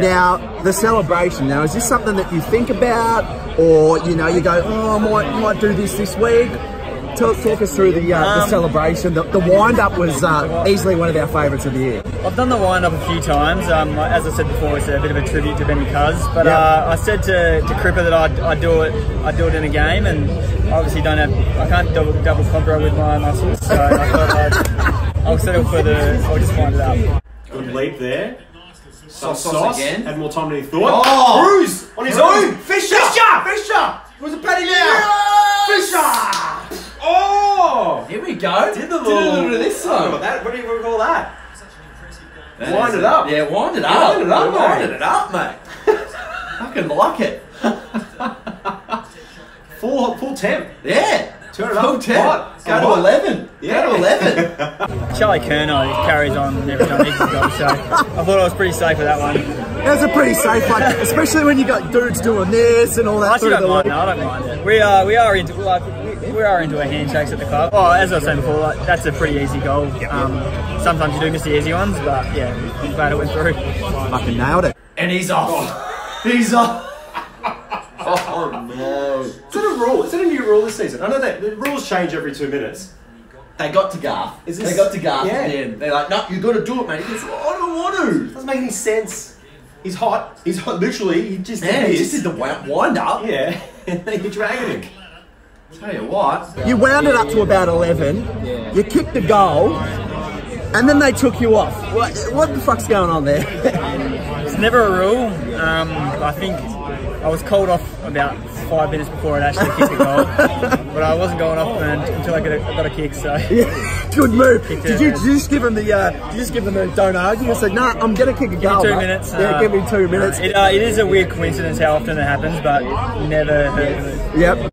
Now, the celebration. Now, is this something that you think about, or you know, you go, oh, I might might do this this week? Talk, talk us through the, uh, the Um, celebration. The, the wind up was uh, easily one of our favourites of the year. I've done the wind up a few times. Um, as I said before, it's a bit of a tribute to Benny Cuz. But Yeah. uh, I said to, to Cripper that I'd, I'd do it. I'd do it in a game, and obviously don't have. I can't double double conquer with my muscles, so I thought I'd, I'll settle for the. I'll just wind it up. Good leap there. Sauce, sauce again. Had more time than he thought. Oh! Cruz on his own. Fisher! Fisher! Fisher! Was it Paddy now? Fisher! Oh! Here we go. Did the Did a little bit of this I don't know though. what that- What do you call that? That Wind it up. Yeah, wind it up. Wind it up, mate. Wind it up, mate. Fucking like it. Full full temp. Yeah. Turn it up. Full ten. Hot. Go to Hot. 11. Yeah. Go to 11. Charlie Curnow carries on every time he can go, so I thought I was pretty safe with that one. That's a pretty safe one, especially when you got dudes doing this and all that I actually don't the mind. No, I don't mind it. We are we are into like we, we are into our handshakes at the club. Oh, as I was saying before, like, that's a pretty easy goal. Um, sometimes you do miss the easy ones, but yeah, I'm glad it went through. Fucking nailed it. and he's off. He's off. Oh no. Is that a rule? Is that a new rule this season? I know that the rules change every two minutes. They got to Garth. Is this- they got to Garth Yeah. at the end. They're like, no, you got to do it, mate. He goes, oh, I don't want to. Doesn't make any sense. He's hot. He's hot. Literally, he just Yeah, did he this. just did the wi- wind up. Yeah, and then you're dragging him. Tell you what. You wound it up to about 11. You kicked the goal, and then they took you off. What, what the fuck's going on there? It's never a rule. Um, I think I was called off about five minutes before I'd actually kicked the goal, but I wasn't going off and, until I got a, got a kick. So Yeah, Good move. Kicked Did you, did you just give him the? Uh, did you just give him the don't argue? You said, "Nah, I'm gonna kick a goal." two mate." minutes. Yeah, uh, give me two minutes. It, uh, it is a weird coincidence how often it happens, but never heard of it. Yep.